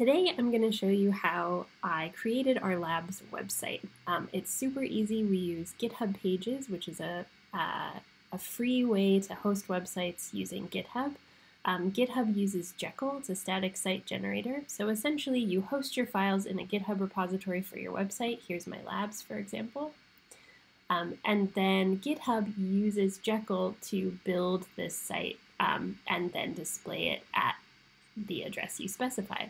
Today I'm going to show you how I created our lab's website. Um, it's super easy. We use GitHub Pages, which is a, uh, a free way to host websites using GitHub. Um, GitHub uses Jekyll, it's a static site generator. So essentially you host your files in a GitHub repository for your website. Here's my labs, for example. Um, and then GitHub uses Jekyll to build this site um, and then display it at the address you specify.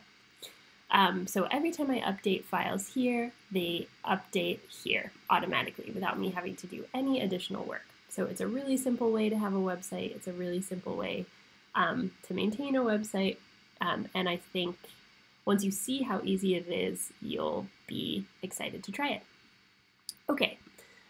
Um, so every time I update files here, they update here automatically without me having to do any additional work. So it's a really simple way to have a website. It's a really simple way um, to maintain a website. Um, and I think once you see how easy it is, you'll be excited to try it. Okay,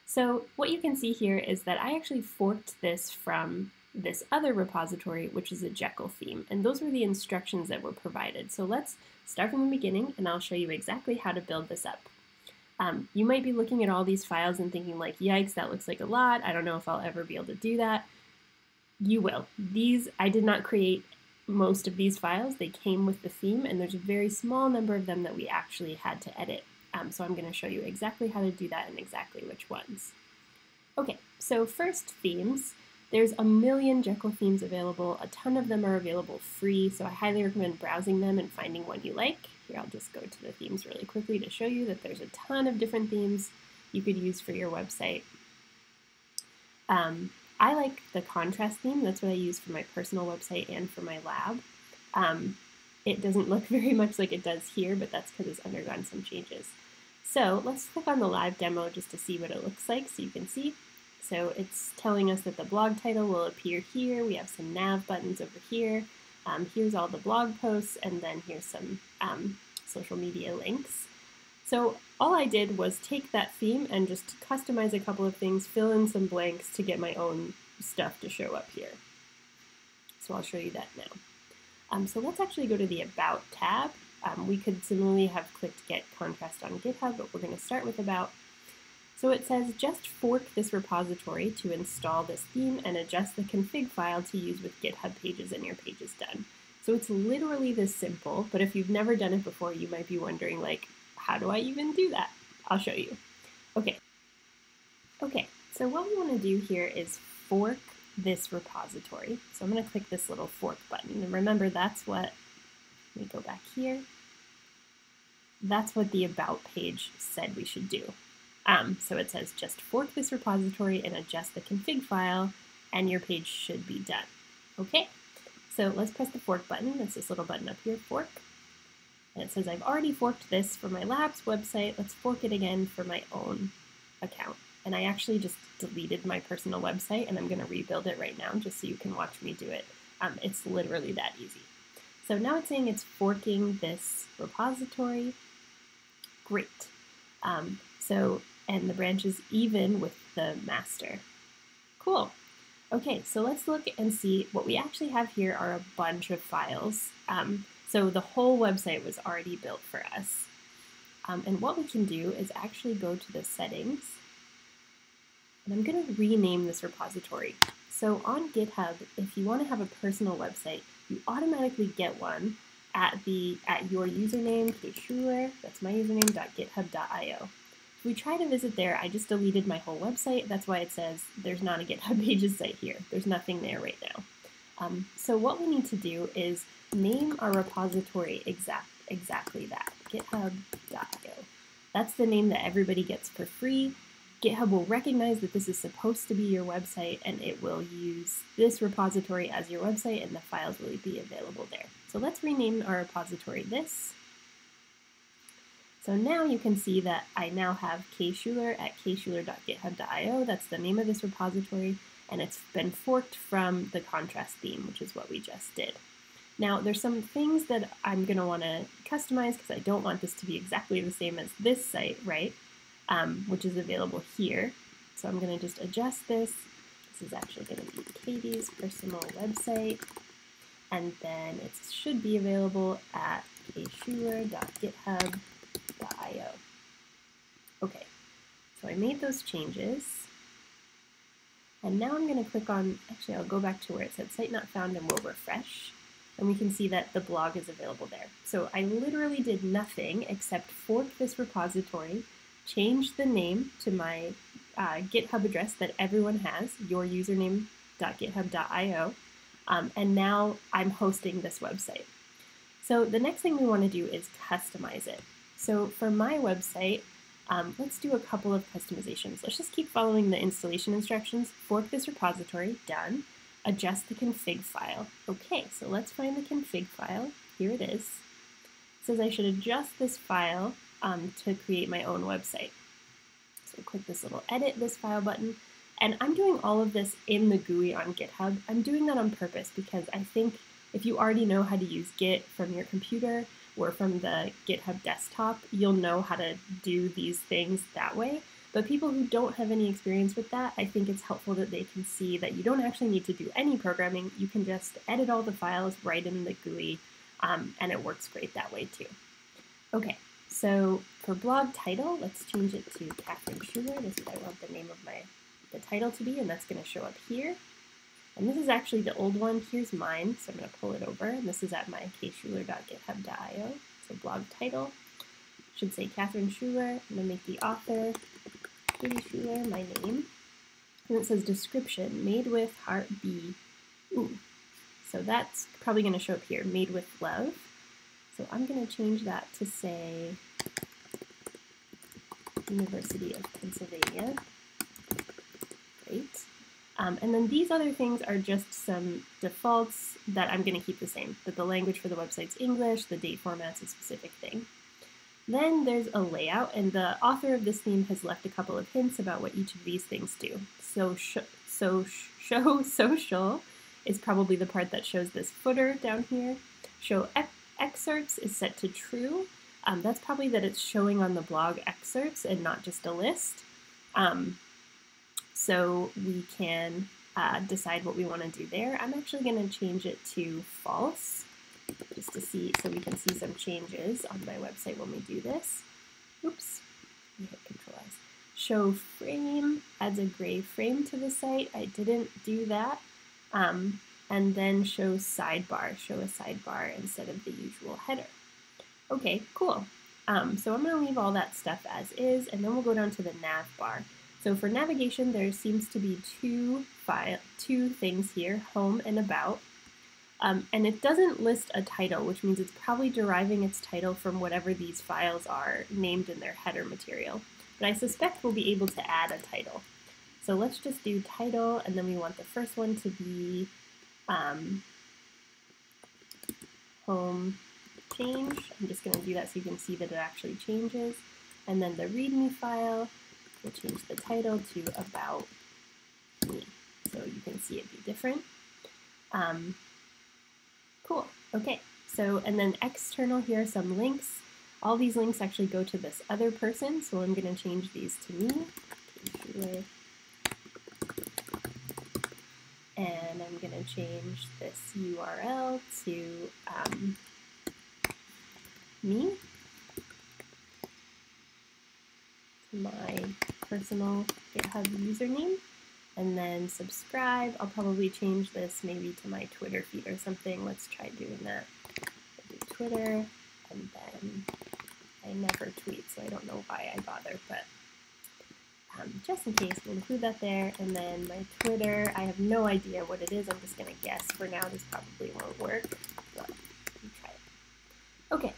so what you can see here is that I actually forked this from this other repository, which is a Jekyll theme. And those were the instructions that were provided. So let's start from the beginning and I'll show you exactly how to build this up. Um, you might be looking at all these files and thinking like, yikes, that looks like a lot. I don't know if I'll ever be able to do that. You will. These, I did not create most of these files. They came with the theme and there's a very small number of them that we actually had to edit. Um, so I'm going to show you exactly how to do that and exactly which ones. Okay, so first themes. There's a million Jekyll themes available. A ton of them are available free, so I highly recommend browsing them and finding one you like. Here, I'll just go to the themes really quickly to show you that there's a ton of different themes you could use for your website. Um, I like the contrast theme. That's what I use for my personal website and for my lab. Um, it doesn't look very much like it does here, but that's because it's undergone some changes. So let's click on the live demo just to see what it looks like so you can see. So it's telling us that the blog title will appear here. We have some nav buttons over here. Um, here's all the blog posts, and then here's some um, social media links. So all I did was take that theme and just customize a couple of things, fill in some blanks to get my own stuff to show up here. So I'll show you that now. Um, so let's actually go to the About tab. Um, we could similarly have clicked Get Contrast on GitHub, but we're going to start with About. So it says just fork this repository to install this theme and adjust the config file to use with GitHub pages and your page is done. So it's literally this simple, but if you've never done it before, you might be wondering like, how do I even do that? I'll show you. Okay. Okay, so what we want to do here is fork this repository. So I'm going to click this little fork button. And remember, that's what, let me go back here. That's what the About page said we should do. Um, so it says just fork this repository and adjust the config file and your page should be done. Okay, so let's press the fork button. That's this little button up here, fork. And it says I've already forked this for my labs website. Let's fork it again for my own account. And I actually just deleted my personal website and I'm gonna rebuild it right now just so you can watch me do it. Um, it's literally that easy. So now it's saying it's forking this repository. Great. Um, so and the branches even with the master. Cool. Okay, so let's look and see what we actually have here are a bunch of files. Um, so the whole website was already built for us. Um, and what we can do is actually go to the settings. And I'm going to rename this repository. So on GitHub, if you want to have a personal website, you automatically get one at the at your username, kschuler, that's my username, .github.io. If we try to visit there, I just deleted my whole website. That's why it says there's not a GitHub Pages site here. There's nothing there right now. Um, so what we need to do is name our repository exact, exactly that, github.io. That's the name that everybody gets for free. GitHub will recognize that this is supposed to be your website and it will use this repository as your website and the files will be available there. So let's rename our repository this so now you can see that I now have kschuler at kschuler.github.io. That's the name of this repository, and it's been forked from the contrast theme, which is what we just did. Now, there's some things that I'm going to want to customize because I don't want this to be exactly the same as this site, right? Um, which is available here. So I'm going to just adjust this. This is actually going to be Katie's personal website. And then it should be available at kschuler.github.io io. Okay, so I made those changes. And now I'm going to click on, actually I'll go back to where it said site not found and we'll refresh. and we can see that the blog is available there. So I literally did nothing except fork this repository, change the name to my uh, GitHub address that everyone has, yourusername.github.io, um, and now I'm hosting this website. So the next thing we want to do is customize it. So for my website, um, let's do a couple of customizations. Let's just keep following the installation instructions, fork this repository, done, adjust the config file. Okay, so let's find the config file. Here it is. It says I should adjust this file um, to create my own website. So click this little edit this file button. And I'm doing all of this in the GUI on GitHub. I'm doing that on purpose because I think if you already know how to use Git from your computer or from the GitHub desktop, you'll know how to do these things that way. But people who don't have any experience with that, I think it's helpful that they can see that you don't actually need to do any programming. You can just edit all the files right in the GUI, um, and it works great that way too. Okay, so for blog title, let's change it to Kathryn Schuler. This is what I want the name of my the title to be, and that's going to show up here. And this is actually the old one. Here's mine, so I'm going to pull it over. And this is at my kschuler.github.io. So blog title should say Kathryn Schuler. I'm going to make the author Katie Schuler, my name. And it says description, made with heart B. Ooh. So that's probably going to show up here, made with love. So I'm going to change that to say University of Pennsylvania. Great. Um, and then these other things are just some defaults that I'm going to keep the same. That the language for the website's English, the date format's a specific thing. Then there's a layout, and the author of this theme has left a couple of hints about what each of these things do. So, sh so sh show social is probably the part that shows this footer down here. Show excerpts is set to true. Um, that's probably that it's showing on the blog excerpts and not just a list. Um, so we can uh, decide what we want to do there. I'm actually going to change it to false just to see, so we can see some changes on my website when we do this. Oops, me hit Control S. Show frame adds a gray frame to the site. I didn't do that. Um, and then show sidebar, show a sidebar instead of the usual header. Okay, cool. Um, so I'm going to leave all that stuff as is, and then we'll go down to the nav bar. So for navigation, there seems to be two file, two things here, home and about. Um, and it doesn't list a title, which means it's probably deriving its title from whatever these files are named in their header material. But I suspect we'll be able to add a title. So let's just do title, and then we want the first one to be um, home change. I'm just going to do that so you can see that it actually changes. And then the README file, we'll change the title to about me. So you can see it be different. Um, Cool. Okay. So, and then external, here are some links. All these links actually go to this other person, so I'm going to change these to me. And I'm going to change this URL to um, me, to my personal GitHub username and then subscribe. I'll probably change this maybe to my Twitter feed or something. Let's try doing that. Do Twitter, and then I never tweet, so I don't know why I bother, but um, just in case, we'll include that there. And then my Twitter, I have no idea what it is. I'm just going to guess. For now, this probably won't work, but try it. Okay,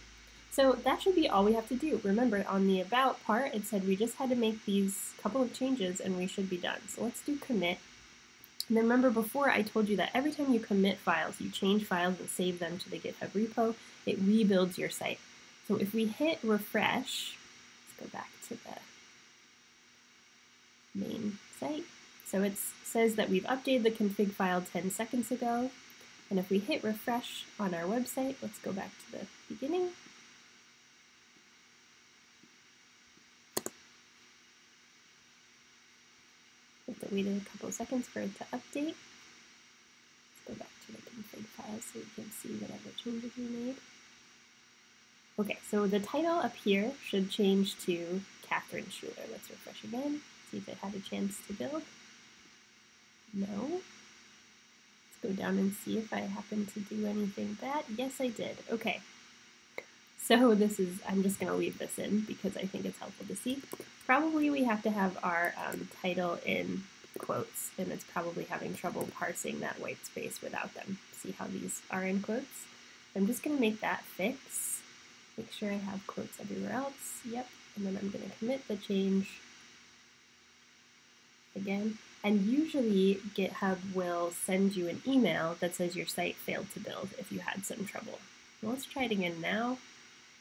so that should be all we have to do. Remember, on the about part, it said we just had to make these couple of changes and we should be done. So let's do commit. And remember before I told you that every time you commit files, you change files and save them to the GitHub repo, it rebuilds your site. So if we hit refresh, let's go back to the main site. So it says that we've updated the config file 10 seconds ago. And if we hit refresh on our website, let's go back to the beginning. Waited a couple seconds for it to update. Let's go back to the config file so we can see whatever changes we made. Okay, so the title up here should change to Kathryn Schuler. Let's refresh again, see if it had a chance to build. No. Let's go down and see if I happen to do anything bad. Yes, I did. Okay. So this is, I'm just going to leave this in because I think it's helpful to see. Probably we have to have our um, title in quotes, and it's probably having trouble parsing that white space without them. See how these are in quotes? I'm just going to make that fix. Make sure I have quotes everywhere else. Yep. And then I'm going to commit the change again. And usually GitHub will send you an email that says your site failed to build if you had some trouble. let's try it again now.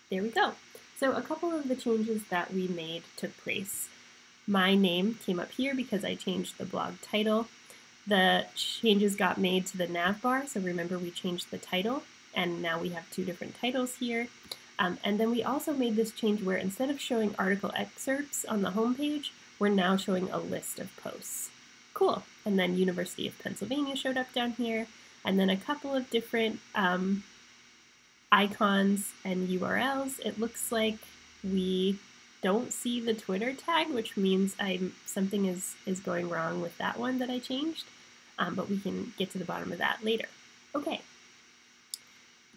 There we go. So a couple of the changes that we made took place. My name came up here because I changed the blog title. The changes got made to the nav bar, so remember we changed the title, and now we have two different titles here. Um, and then we also made this change where instead of showing article excerpts on the homepage, we're now showing a list of posts. Cool. And then University of Pennsylvania showed up down here, and then a couple of different um, icons and URLs. It looks like we don't see the Twitter tag, which means I'm something is, is going wrong with that one that I changed, um, but we can get to the bottom of that later. Okay,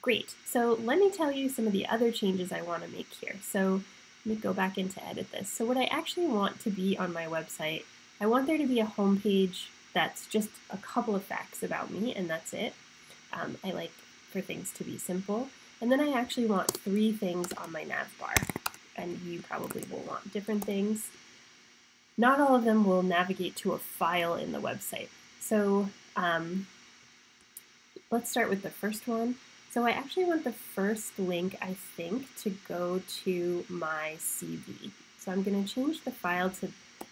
great. So let me tell you some of the other changes I want to make here. So let me go back in to edit this. So what I actually want to be on my website, I want there to be a homepage that's just a couple of facts about me, and that's it. Um, I like for things to be simple. And then I actually want three things on my nav bar, and you probably will want different things. Not all of them will navigate to a file in the website. So um, let's start with the first one. So I actually want the first link, I think, to go to my CV. So I'm going to change the file to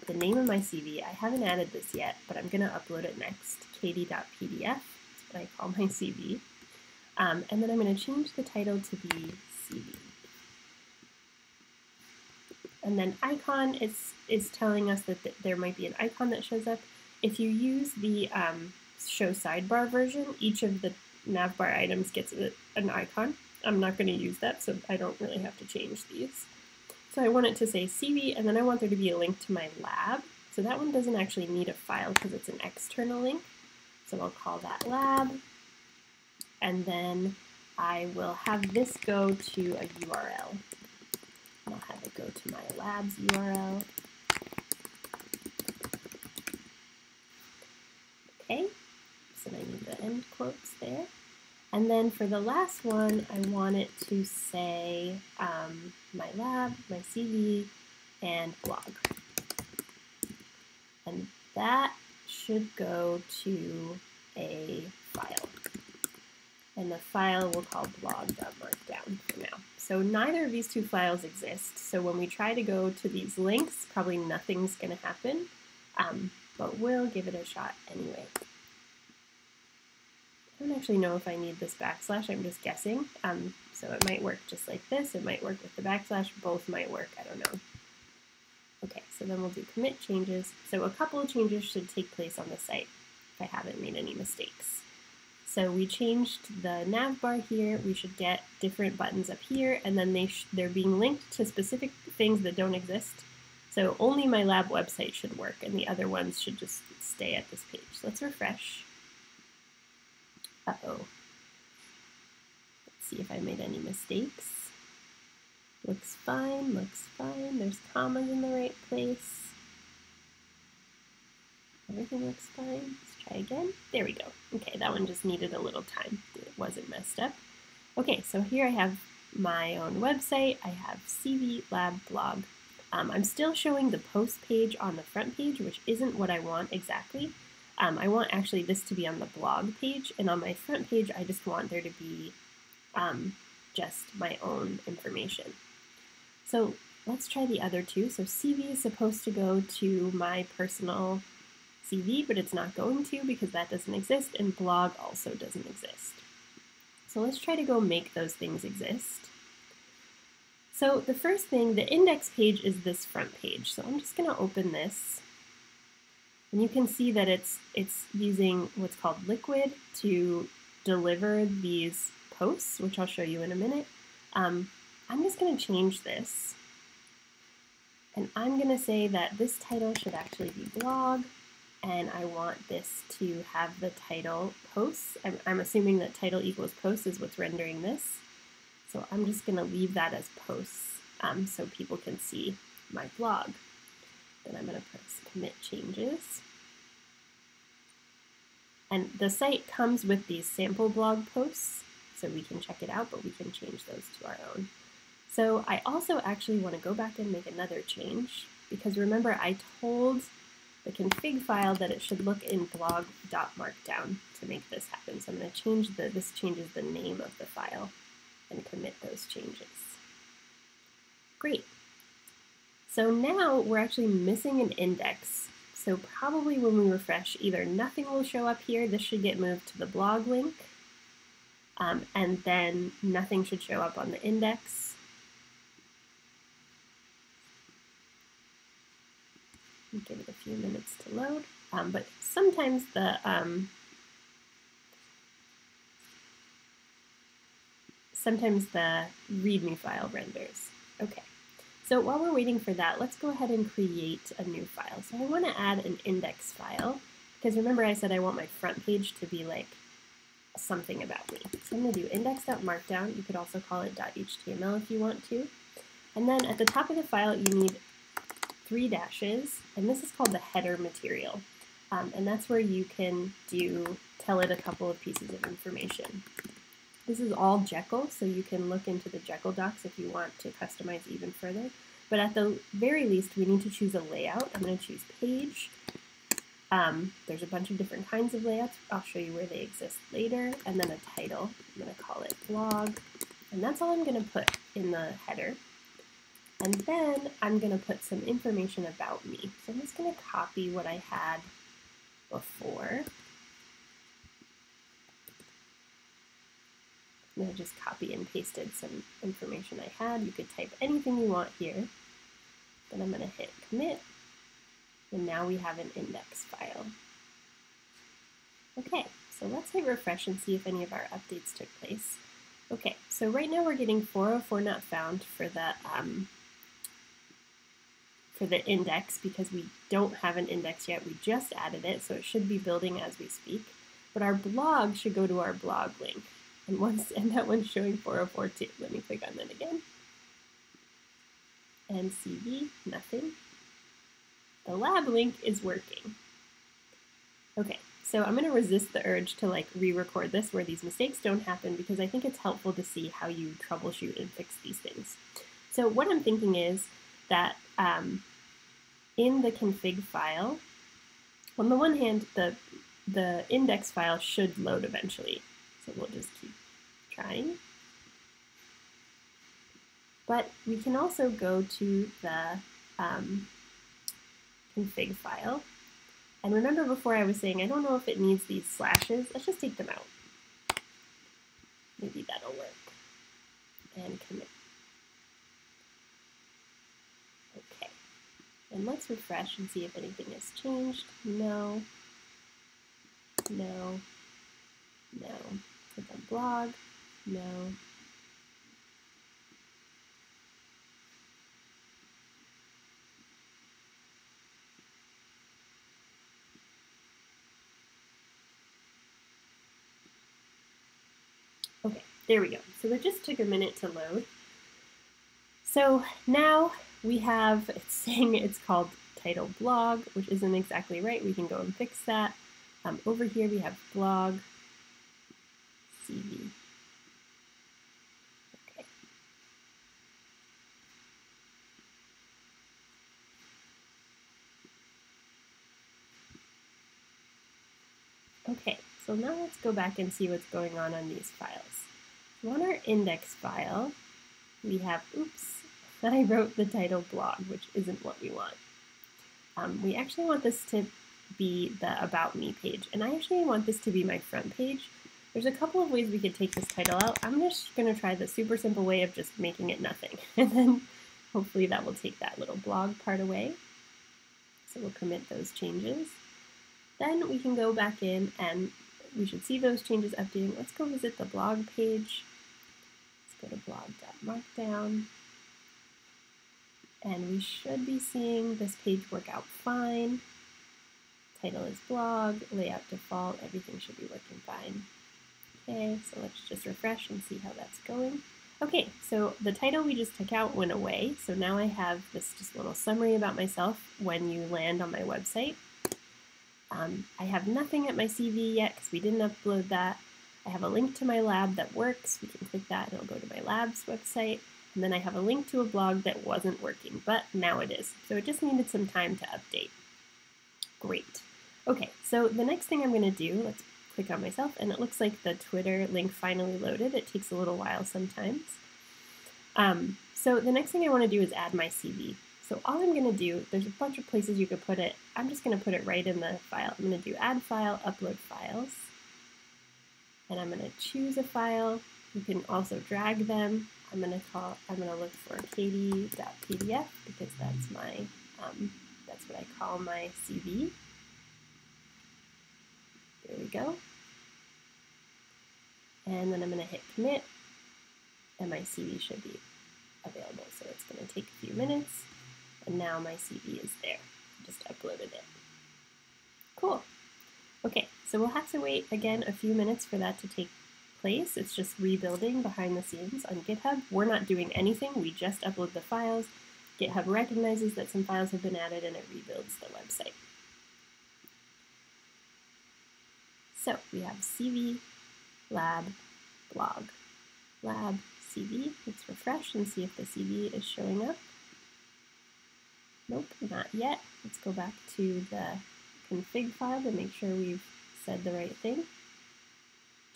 the name of my CV. I haven't added this yet, but I'm going to upload it next, katie.pdf. That's what I call my CV. Um, and then I'm going to change the title to be CV. And then icon is, is telling us that th there might be an icon that shows up. If you use the um, show sidebar version, each of the navbar items gets a, an icon. I'm not going to use that, so I don't really have to change these. So I want it to say CV, and then I want there to be a link to my lab. So that one doesn't actually need a file because it's an external link. So I'll call that lab and then I will have this go to a URL. I'll have it go to my labs URL. Okay, so I need the end quotes there. And then for the last one, I want it to say um, my lab, my CV, and blog. And that should go to a file and the file we'll call blog.markdown for now. So neither of these two files exist, so when we try to go to these links, probably nothing's going to happen, um, but we'll give it a shot anyway. I don't actually know if I need this backslash, I'm just guessing. Um, so it might work just like this, it might work with the backslash, both might work, I don't know. Okay, so then we'll do commit changes. So a couple of changes should take place on the site if I haven't made any mistakes. So we changed the nav bar here. We should get different buttons up here, and then they they're being linked to specific things that don't exist. So only my lab website should work, and the other ones should just stay at this page. Let's refresh. Uh-oh. Let's see if I made any mistakes. Looks fine, looks fine. There's commas in the right place. Everything looks fine. Try again. There we go. Okay, that one just needed a little time. It wasn't messed up. Okay, so here I have my own website. I have CV Lab blog. Um, I'm still showing the post page on the front page, which isn't what I want exactly. Um, I want actually this to be on the blog page, and on my front page, I just want there to be um, just my own information. So let's try the other two. So CV is supposed to go to my personal CV, but it's not going to because that doesn't exist, and blog also doesn't exist. So let's try to go make those things exist. So the first thing, the index page is this front page. So I'm just going to open this. And you can see that it's, it's using what's called Liquid to deliver these posts, which I'll show you in a minute. Um, I'm just going to change this. And I'm going to say that this title should actually be blog and I want this to have the title posts. I'm, I'm assuming that title equals posts is what's rendering this. So I'm just going to leave that as posts um, so people can see my blog. Then I'm going to press commit changes. And the site comes with these sample blog posts, so we can check it out, but we can change those to our own. So I also actually want to go back and make another change, because remember I told the config file that it should look in blog.markdown to make this happen. So I'm going to change the, this changes the name of the file and commit those changes. Great. So now we're actually missing an index. So probably when we refresh, either nothing will show up here, this should get moved to the blog link, um, and then nothing should show up on the index. Give it a few minutes to load. Um, but sometimes the um, sometimes the README file renders. Okay, so while we're waiting for that, let's go ahead and create a new file. So I want to add an index file, because remember I said I want my front page to be like something about me. So I'm going to do index.markdown. You could also call it .html if you want to. And then at the top of the file, you need three dashes, and this is called the header material. Um, and that's where you can do tell it a couple of pieces of information. This is all Jekyll, so you can look into the Jekyll docs if you want to customize even further. But at the very least, we need to choose a layout. I'm going to choose page. Um, there's a bunch of different kinds of layouts. I'll show you where they exist later. And then a title. I'm going to call it blog. And that's all I'm going to put in the header. And then I'm going to put some information about me. So I'm just going to copy what I had before. I just copy and pasted some information I had. You could type anything you want here. Then I'm going to hit commit. And now we have an index file. Okay, so let's hit refresh and see if any of our updates took place. Okay, so right now we're getting 404 not found for the um, for the index because we don't have an index yet. We just added it, so it should be building as we speak. But our blog should go to our blog link. And once and that one's showing 404 too. Let me click on that again. And CV, nothing. The lab link is working. Okay, so I'm going to resist the urge to like re-record this where these mistakes don't happen because I think it's helpful to see how you troubleshoot and fix these things. So what I'm thinking is that um, in the config file, on the one hand, the the index file should load eventually. So we'll just keep trying. But we can also go to the um, config file. And remember before I was saying, I don't know if it needs these slashes. Let's just take them out. Maybe that'll work. And commit. Okay. And let's refresh and see if anything has changed. No. No. No. Click on blog. No. Okay, there we go. So it just took a minute to load. So now we have, it's saying it's called title blog, which isn't exactly right. We can go and fix that. Um, over here we have blog CV. Okay. Okay, so now let's go back and see what's going on on these files. So on our index file, we have, oops, that I wrote the title blog, which isn't what we want. Um, we actually want this to be the About Me page, and I actually want this to be my front page. There's a couple of ways we could take this title out. I'm just going to try the super simple way of just making it nothing, and then hopefully that will take that little blog part away. So we'll commit those changes. Then we can go back in and we should see those changes updating. Let's go visit the blog page. Let's go to blog.markdown. And we should be seeing this page work out fine. Title is blog, layout default, everything should be working fine. Okay, so let's just refresh and see how that's going. Okay, so the title we just took out went away, so now I have this just little summary about myself when you land on my website. Um, I have nothing at my CV yet because we didn't upload that. I have a link to my lab that works. We can click that and it'll go to my lab's website. And then I have a link to a blog that wasn't working, but now it is. So it just needed some time to update. Great. Okay, so the next thing I'm going to do, let's click on myself, and it looks like the Twitter link finally loaded. It takes a little while sometimes. Um, so the next thing I want to do is add my CV. So all I'm going to do, there's a bunch of places you could put it. I'm just going to put it right in the file. I'm going to do add file, upload files. And I'm going to choose a file. You can also drag them. I'm to call, I'm to look for katie.pdf because that's my, um, that's what I call my CV. There we go. And then I'm going to hit commit and my CV should be available. So it's going to take a few minutes and now my CV is there. I just uploaded it. Cool. Okay, so we'll have to wait again a few minutes for that to take place. It's just rebuilding behind the scenes on GitHub. We're not doing anything, we just upload the files. GitHub recognizes that some files have been added and it rebuilds the website. So we have CV, lab, blog, lab, CV. Let's refresh and see if the CV is showing up. Nope, not yet. Let's go back to the config file to make sure we've said the right thing.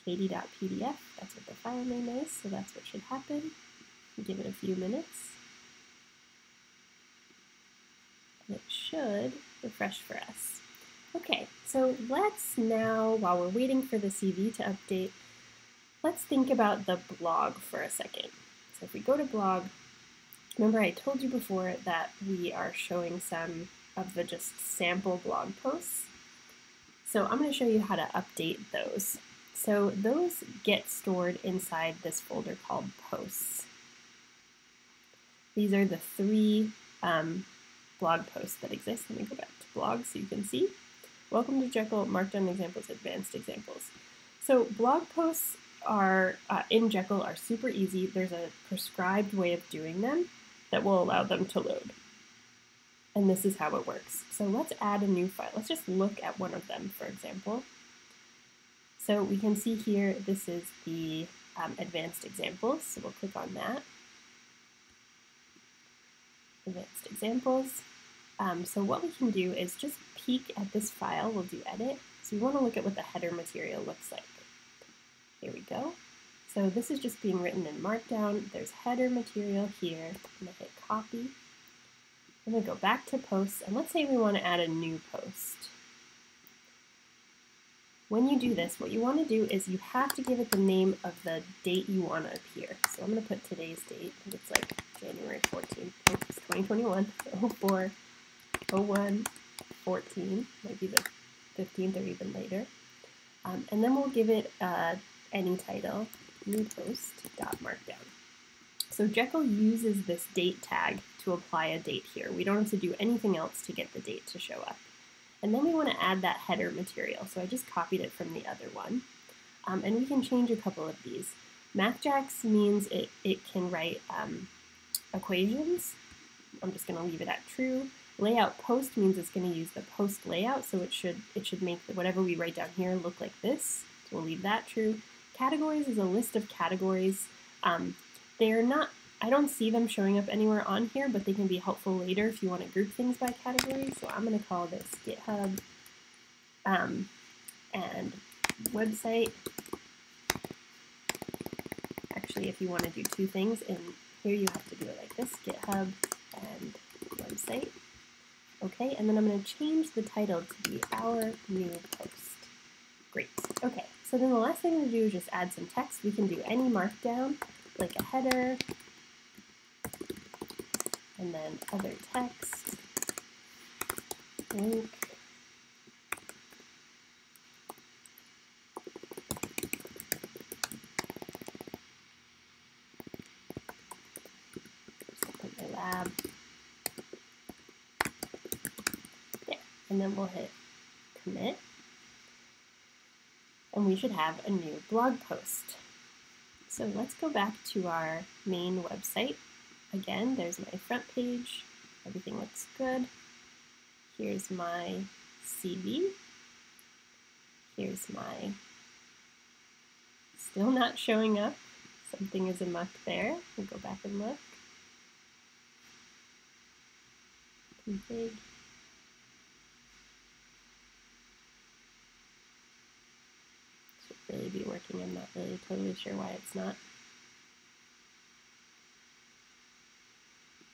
katie.pdf, that's what the file name is, so that's what should happen. Give it a few minutes. And it should refresh for us. Okay, so let's now, while we're waiting for the CV to update, let's think about the blog for a second. So if we go to blog, Remember I told you before that we are showing some of the just sample blog posts. So I'm going to show you how to update those. So those get stored inside this folder called posts. These are the three um, blog posts that exist. Let me go back to blog so you can see. Welcome to Jekyll, Markdown Examples, Advanced Examples. So blog posts are uh, in Jekyll are super easy. There's a prescribed way of doing them that will allow them to load. And this is how it works. So let's add a new file. Let's just look at one of them, for example. So we can see here, this is the um, advanced examples. So we'll click on that. Advanced examples. Um, so what we can do is just peek at this file. We'll do edit. So we want to look at what the header material looks like. Here we go. So this is just being written in Markdown. There's header material here. I'm going to hit copy. I'm going to go back to posts, and let's say we want to add a new post. When you do this, what you want to do is you have to give it the name of the date you want to appear. So I'm going to put today's date. Think it's like January 14th. It's 2021. 04, 01, 14. Might be the 15th or even later. Um, and then we'll give it uh, any title new post markdown. So Jekyll uses this date tag to apply a date here. We don't have to do anything else to get the date to show up. And then we want to add that header material. So I just copied it from the other one. Um, and we can change a couple of these. MathJax means it, it can write um, equations. I'm just going to leave it at true. Layout post means it's going to use the post layout, so it should it should make whatever we write down here look like this. So we'll leave that true. Categories is a list of categories. Um, they're not, I don't see them showing up anywhere on here, but they can be helpful later if you want to group things by category. So I'm going to call this GitHub um, and website. Actually, if you want to do two things, and here you have to do it like this, GitHub and website. Okay, and then I'm going to change the title to be our new post. Great. Okay, so then the last thing to do is just add some text. We can do any markdown, like a header, and then other text, link, and then we'll hit commit. And we should have a new blog post. So let's go back to our main website. Again, there's my front page. Everything looks good. Here's my CV. Here's my, still not showing up. Something is amuck there. We'll go back and look. Config. Should really be working. I'm not really totally sure why it's not.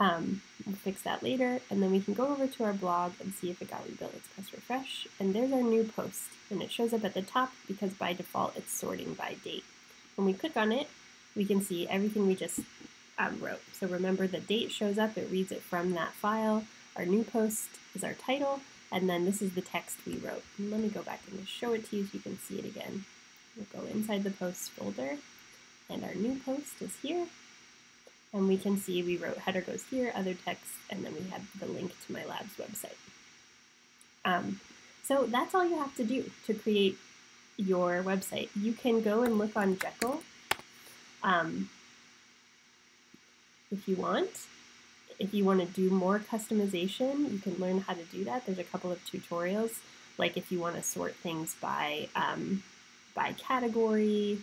Um, we'll fix that later, and then we can go over to our blog and see if it got rebuilt. Let's press refresh, and there's our new post, and it shows up at the top because by default it's sorting by date. When we click on it, we can see everything we just um, wrote. So remember the date shows up, it reads it from that file. Our new post is our title, and then this is the text we wrote. And let me go back and just show it to you so you can see it again. We'll go inside the posts folder, and our new post is here. And we can see we wrote header goes here, other text, and then we have the link to my lab's website. Um, so that's all you have to do to create your website. You can go and look on Jekyll um, if you want. If you want to do more customization, you can learn how to do that. There's a couple of tutorials, like if you want to sort things by um, by category,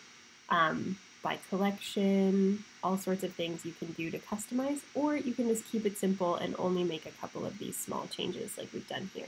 um, by collection, all sorts of things you can do to customize, or you can just keep it simple and only make a couple of these small changes like we've done here.